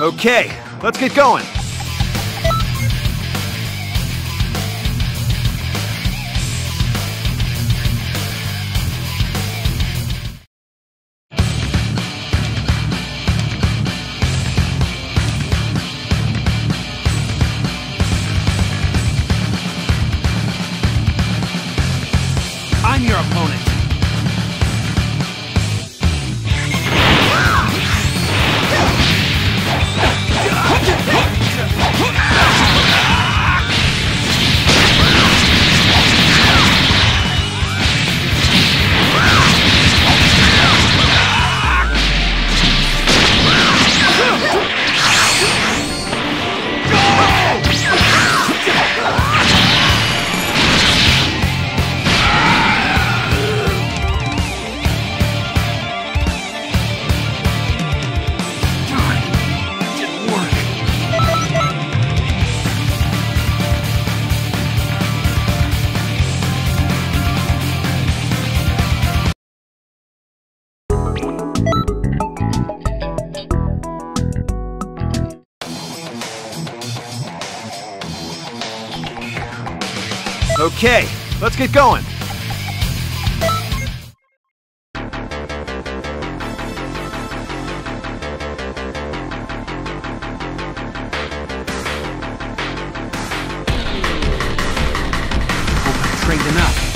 Okay, let's get going. Okay, let's get going. Trained enough.